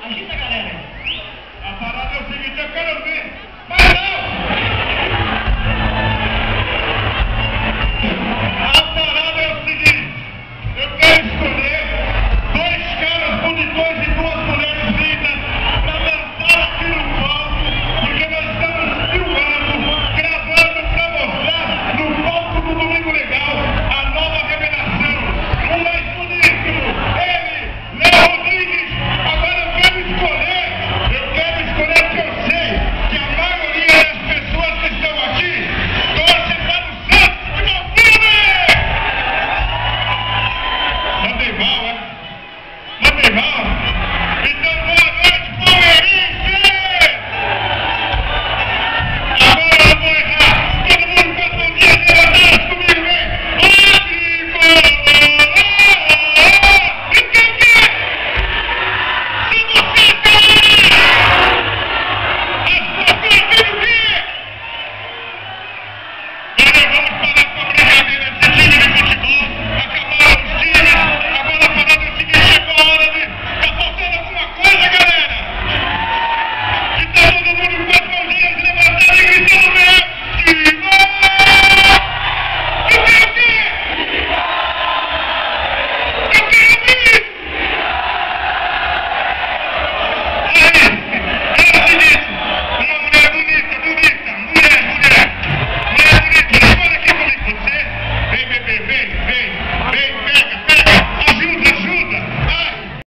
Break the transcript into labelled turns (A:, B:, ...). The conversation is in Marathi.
A: अशी तक्रार आहे
B: आता राजा सिंग टक्कर होते